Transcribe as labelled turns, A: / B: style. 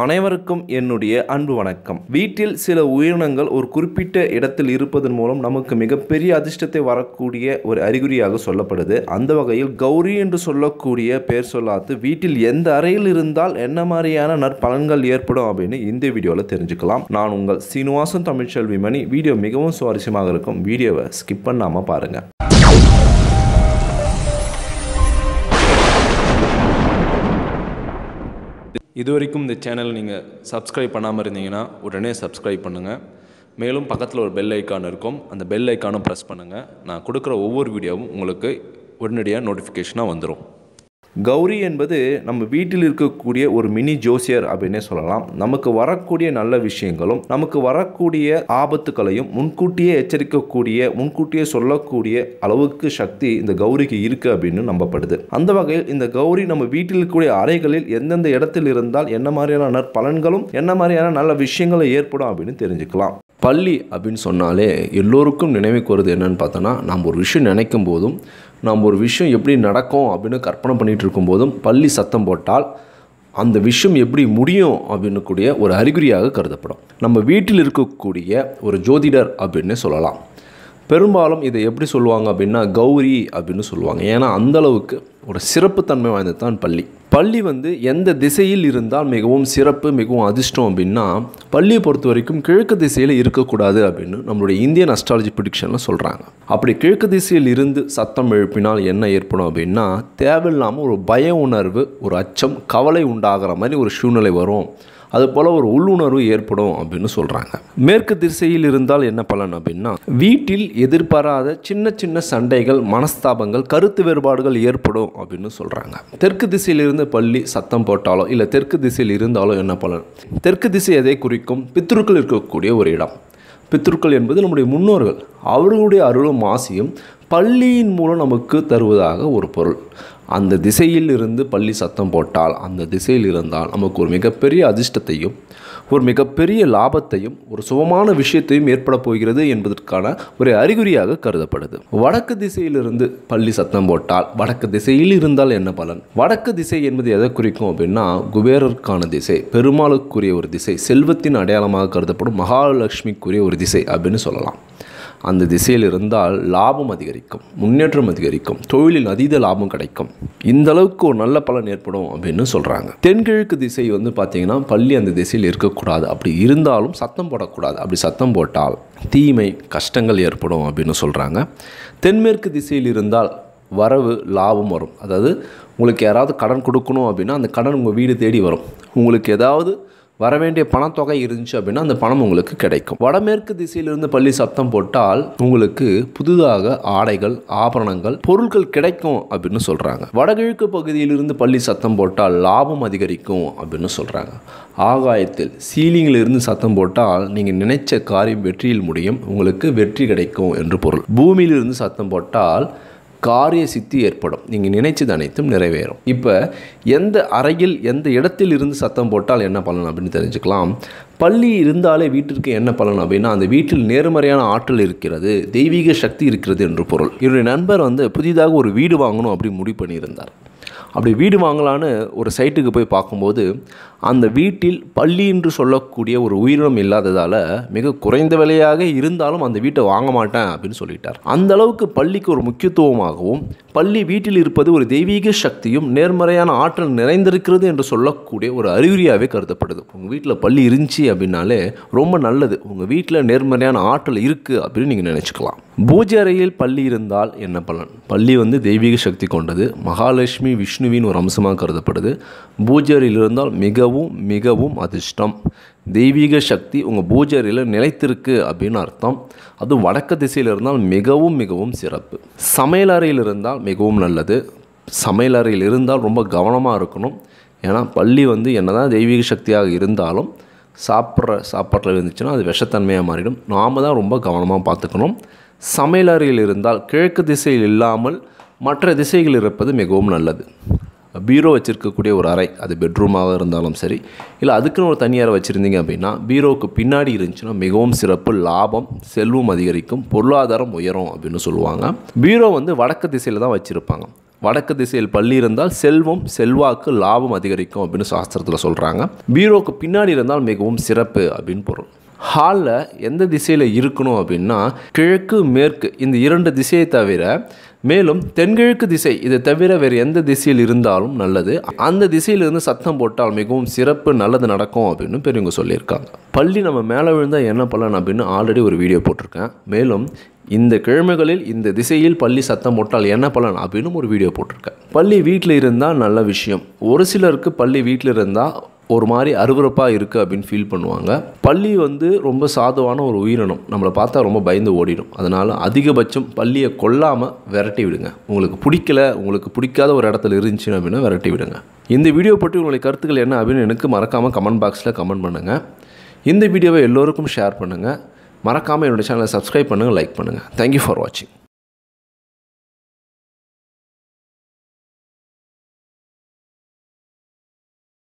A: அனைவருக்கும் என்னுடைய அன்பு வணக்கம். வீட்டில் சில உயிரினங்கள் ஒரு குறிப்பிட்ட இடத்தில் இருப்பதன் மூலம் நமக்கு மிகப்பெரிய அதிர்ஷ்டத்தை வரக்கூடிய ஒரு அறிகுறியாக சொல்லப்படுது. அந்த வகையில் கௌரி என்று சொல்லக்கூடிய பேர் சொல்லாத்து வீட்டில் எந்த அறையில் இருந்தால் என்ன மாதிரியான நற்பலன்கள் ஏற்படும் அப்படின்னு இந்த வீடியோவில் தெரிஞ்சுக்கலாம். நான் உங்கள் சீனிவாசன் தமிழ்ச்செல்வி மணி வீடியோ மிகவும் சுவாரஸ்யமாக இருக்கும். வீடியோவை ஸ்கிப் பண்ணாமல் பாருங்கள் இது வரைக்கும் இந்த சேனல் நீங்கள் சப்ஸ்கிரைப் பண்ணாமல் இருந்தீங்கன்னா உடனே சப்ஸ்கிரைப் பண்ணுங்கள் மேலும் பக்கத்தில் ஒரு பெல் ஐக்கான் இருக்கும். அந்த பெல் ஐக்கானும் ப்ரெஸ் பண்ணுங்கள் நான் கொடுக்குற ஒவ்வொரு வீடியோவும் உங்களுக்கு உடனடியாக நோட்டிஃபிகேஷனாக வந்துடும் கௌரி என்பது நம்ம வீட்டில் இருக்கக்கூடிய ஒரு மினி ஜோசியர் அப்படின்னே சொல்லலாம். நமக்கு வரக்கூடிய நல்ல விஷயங்களும் நமக்கு வரக்கூடிய ஆபத்துக்களையும் முன்கூட்டியே எச்சரிக்கக்கூடிய முன்கூட்டியே சொல்லக்கூடிய அளவுக்கு சக்தி இந்த கௌரிக்கு இருக்குது அப்படின்னு நம்பப்படுது. அந்த வகையில் இந்த கௌரி நம்ம வீட்டில் இருக்கக்கூடிய அறைகளில் எந்தெந்த இடத்தில் இருந்தால் என்ன மாதிரியான நற்பலன்களும் என்ன மாதிரியான நல்ல விஷயங்களும் ஏற்படும் அப்படின்னு தெரிஞ்சுக்கலாம். பள்ளி அப்படின்னு சொன்னாலே எல்லோருக்கும் நினைவுக்கு வருது என்னன்னு பார்த்தோன்னா நாம் ஒரு விஷயம் நினைக்கும் போதும் நாம் ஒரு விஷயம் எப்படி நடக்கும் அப்படின்னு கற்பனை பண்ணிகிட்டு இருக்கும்போதும் பள்ளி சத்தம் போட்டால் அந்த விஷயம் எப்படி முடியும் அப்படின்னு கூடிய ஒரு அறிகுறியாக கருதப்படும். நம்ம வீட்டில் இருக்கக்கூடிய ஒரு ஜோதிடர் அப்படின்னு சொல்லலாம். பெரும்பாலும் இதை எப்படி சொல்லுவாங்க அப்படின்னா கௌரி அப்படின்னு சொல்லுவாங்க. ஏன்னா அந்தளவுக்கு ஒரு சிறப்புத்தன்மை வாய்ந்தது தான் பள்ளி. பள்ளி வந்து எந்த திசையில் இருந்தால் மிகவும் சிறப்பு மிகவும் அதிர்ஷ்டம் அப்படின்னா பள்ளியை பொறுத்த வரைக்கும் கிழக்கு திசையில் இருக்கக்கூடாது அப்படின்னு நம்மளுடைய இந்தியன் அஸ்ட்ராலஜி ப்ரிடிக்ஷனில் சொல்கிறாங்க அப்படி கிழக்கு திசையில் இருந்து சத்தம் எழுப்பினால் என்ன ஏற்படும் அப்படின்னா தேவையில்லாமல் ஒரு பய உணர்வு ஒரு அச்சம் கவலை உண்டாகிற மாதிரி ஒரு சூழ்நிலை வரும். அதுபோல் ஒரு உள்ளுணர்வு ஏற்படும் அப்படின்னு சொல்கிறாங்க மேற்கு திசையில் இருந்தால் என்ன பலன் அப்படின்னா வீட்டில் எதிர்பாராத சின்ன சின்ன சண்டைகள் மனஸ்தாபங்கள் கருத்து வேறுபாடுகள் ஏற்படும் அப்படின்னு சொல்கிறாங்க தெற்கு திசையிலிருந்து பள்ளி சத்தம் போட்டாலோ இல்லை தெற்கு திசையில் இருந்தாலோ என்ன பலன்? தெற்கு திசை எதை குறிக்கும்? பித்ருக்கள் இருக்கக்கூடிய ஒரு இடம். பித்ருக்கள் என்பது நம்முடைய முன்னோர்கள். அவர்களுடைய அருளும் ஆசையும் பள்ளியின் மூலம் நமக்கு தருவதாக ஒரு பொருள். அந்த திசையில் இருந்து பள்ளி சத்தம் போட்டால் அந்த திசையில் இருந்தால் நமக்கு ஒரு மிகப்பெரிய அதிர்ஷ்டத்தையும் ஒரு மிகப்பெரிய லாபத்தையும் ஒரு சுகமான விஷயத்தையும் ஏற்பட போகிறது என்பதற்கான ஒரு அறிகுறியாக கருதப்படுது. வடக்கு திசையிலிருந்து பள்ளி சத்தம் போட்டால் வடக்கு திசையில் இருந்தால் என்ன பலன்? வடக்கு திசை என்பது எதை குறிக்கும் அப்படின்னா குபேரருக்கான திசை பெருமாளுக்குரிய ஒரு திசை செல்வத்தின் அடையாளமாக கருதப்படும் மகாலட்சுமிக்குரிய ஒரு திசை அப்படின்னு சொல்லலாம். அந்த திசையில் இருந்தால் லாபம் அதிகரிக்கும் முன்னேற்றம் அதிகரிக்கும் தொழிலில் அதீத லாபம் கிடைக்கும். இந்த அளவுக்கு ஒரு நல்ல பலன் ஏற்படும் அப்படின்னு சொல்கிறாங்க தென்கிழக்கு திசை வந்து பார்த்திங்கன்னா பள்ளி அந்த திசையில் இருக்கக்கூடாது. அப்படி இருந்தாலும் சத்தம் போடக்கூடாது. அப்படி சத்தம் போட்டால் தீமை கஷ்டங்கள் ஏற்படும் அப்படின்னு சொல்கிறாங்க தென்மேற்கு திசையில் இருந்தால் வரவு லாபம் வரும். அதாவது உங்களுக்கு யாராவது கடன் கொடுக்கணும் அப்படின்னா அந்த கடன் உங்கள் வீடு தேடி வரும். உங்களுக்கு ஏதாவது வர வேண்டிய பணத்தொகை இருந்துச்சு அப்படின்னா அந்த பணம் உங்களுக்கு கிடைக்கும். வடமேற்கு திசையிலிருந்து பள்ளி சத்தம் போட்டால் உங்களுக்கு புதிதாக ஆடைகள் ஆபரணங்கள் பொருட்கள் கிடைக்கும் அப்படின்னு சொல்கிறாங்க வடகிழக்கு பகுதியிலிருந்து பள்ளி சத்தம் போட்டால் லாபம் அதிகரிக்கும் அப்படின்னு சொல்கிறாங்க ஆகாயத்தில் சீலிங்கிலிருந்து சத்தம் போட்டால் நீங்கள் நினைச்ச காரியம் வெற்றியில் முடியும் உங்களுக்கு வெற்றி கிடைக்கும் என்று பொருள். பூமியிலிருந்து சத்தம் போட்டால் காரிய சித்தி ஏற்படும். நீங்கள் நினைச்சது அனைத்தும் நிறைவேறும். இப்போ எந்த அறையில் எந்த இடத்தில் இருந்து சத்தம் போட்டால் என்ன பலன் அப்படின்னு தெரிஞ்சுக்கலாம். பள்ளி இருந்தாலே வீட்டிற்கு என்ன பலன் அப்படின்னா அந்த வீட்டில் நேர்மறையான ஆற்றல் இருக்கிறது தெய்வீக சக்தி இருக்கிறது என்று பொருள். என்னுடைய நண்பர் வந்து புதிதாக ஒரு வீடு வாங்கணும் அப்படி முடிவு பண்ணியிருந்தார். அப்படி வீடு வாங்கலான்னு ஒரு சைட்டுக்கு போய் பார்க்கும்போது அந்த வீட்டில் பள்ளி என்று சொல்லக்கூடிய ஒரு உயிரினம் இல்லாததால் மிக குறைந்த விலையாக இருந்தாலும் அந்த வீட்டை வாங்க மாட்டேன் அப்படின்னு சொல்லிட்டார். அந்த அளவுக்கு பள்ளிக்கு ஒரு முக்கியத்துவமாகவும் பள்ளி வீட்டில் இருப்பது ஒரு தெய்வீக சக்தியும் நேர்மறையான ஆற்றல் நிறைந்திருக்கிறது என்று சொல்லக்கூடிய ஒரு அறிகுறியாகவே கருதப்படுது. உங்கள் வீட்டில் பள்ளி இருந்துச்சு அப்படின்னாலே ரொம்ப நல்லது. உங்கள் வீட்டில் நேர்மறையான ஆற்றல் இருக்குது அப்படின்னு நீங்கள் நினச்சிக்கலாம். பூஜை அறையில் பள்ளி இருந்தால் என்ன பலன்? பள்ளி வந்து தெய்வீக சக்தி கொண்டது. மகாலட்சுமி விஷ்ணுவின் ஒரு அம்சமாக கருதப்படுது. பூஜை அறையில் இருந்தால் மிக மிகவும் மிகவும் அதிர்ஷ்டம். தெய்வீக சக்தி உங்கள் பூஜை அறையில் நிலைத்திருக்கு அப்படின்னு அர்த்தம். அதுவும் வடக்கு திசையில் இருந்தால் மிகவும் மிகவும் சிறப்பு. சமையல் அறையில் இருந்தால் மிகவும் நல்லது. சமையல் அறையில் இருந்தால் ரொம்ப கவனமாக இருக்கணும். ஏன்னா பள்ளி வந்து என்னதான் தெய்வீக சக்தியாக இருந்தாலும் சாப்பிட்ற சாப்பாட்டில் இருந்துச்சுன்னா அது விஷத்தன்மையாக மாறிடும். நாம் தான் ரொம்ப கவனமாக பார்த்துக்கணும். சமையல் அறையில் இருந்தால் கிழக்கு திசையில் இல்லாமல் மற்ற திசைகள் இருப்பது மிகவும் நல்லது. பீரோ வச்சுருக்கக்கூடிய ஒரு அறை அது பெட்ரூமாக இருந்தாலும் சரி இல்லை அதுக்குன்னு ஒரு தனி வச்சுருந்தீங்க அப்படின்னா பீரோவுக்கு பின்னாடி இருந்துச்சுன்னா மிகவும் சிறப்பு லாபம் செல்வம் அதிகரிக்கும் பொருளாதாரம் உயரும் அப்படின்னு சொல்லுவாங்க. பீரோ வந்து வடக்கு திசையில் தான் வச்சுருப்பாங்க.
B: வடக்கு திசையில் பள்ளி இருந்தால் செல்வம் செல்வாக்கு லாபம் அதிகரிக்கும் அப்படின்னு சாஸ்திரத்தில் சொல்கிறாங்க பீரோக்கு பின்னாடி இருந்தால் மிகவும் சிறப்பு அப்படின்னு பொருள். ஹாலில் எந்த திசையில் இருக்கணும் அப்படின்னா கிழக்கு மேற்கு இந்த இரண்டு திசையை தவிர மேலும் தென்கிழக்கு திசை இதை தவிர வேறு எந்த திசையில் இருந்தாலும் நல்லது. அந்த திசையிலிருந்து சத்தம் போட்டால் மிகவும் சிறப்பு நல்லது நடக்கும் அப்படின்னு பெரியவங்க சொல்லியிருக்காங்க. பள்ளி நம்ம மேலே விழுந்தால் என்ன பலன் அப்படின்னு ஆல்ரெடி ஒரு வீடியோ போட்டிருக்கேன். மேலும் இந்த கிழமைகளில் இந்த திசையில் பள்ளி சத்தம் போட்டால் என்ன பலன் அப்படின்னு ஒரு வீடியோ போட்டிருக்கேன். பள்ளி வீட்டில் இருந்தால் நல்ல விஷயம். ஒரு சிலருக்கு பள்ளி வீட்டில் இருந்தால் ஒரு மாதிரி அருவருப்பாக இருக்குது அப்படின்னு ஃபீல் பண்ணுவாங்க. பள்ளி வந்து ரொம்ப சாதுவான ஒரு உயிரினம். நம்மளை பார்த்தா ரொம்ப பயந்து ஓடிடும். அதனால் அதிகபட்சம் பள்ளியை கொல்லாமல் விரட்டி விடுங்க. உங்களுக்கு பிடிக்கல உங்களுக்கு பிடிக்காத ஒரு இடத்துல இருந்துச்சு அப்படின்னா விரட்டி விடுங்க. இந்த வீடியோ பற்றி உங்களுடைய கருத்துக்கள் என்ன அப்படின்னு எனக்கு மறக்காமல் கமெண்ட் பாக்ஸில் கமெண்ட் பண்ணுங்கள் இந்த வீடியோவை எல்லோருக்கும் ஷேர் பண்ணுங்கள் மறக்காமல் என்னுடைய சேனலை சப்ஸ்கிரைப் பண்ணுங்கள் லைக் பண்ணுங்கள் தேங்க்யூ ஃபார் வாட்சிங்